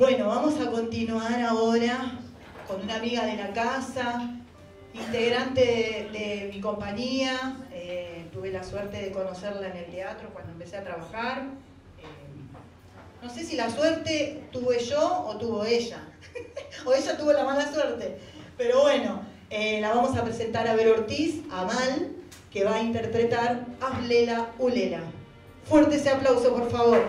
Bueno, vamos a continuar ahora con una amiga de la casa, integrante de, mi compañía. Eh, tuve la suerte de conocerla en el teatro cuando empecé a trabajar. Eh, no sé si la suerte tuve yo o tuvo ella, o ella tuvo la mala suerte. Pero bueno, eh, la vamos a presentar a Ver Ortiz, Amal, que va a interpretar Ablela Ulela. Fuerte ese aplauso, por favor.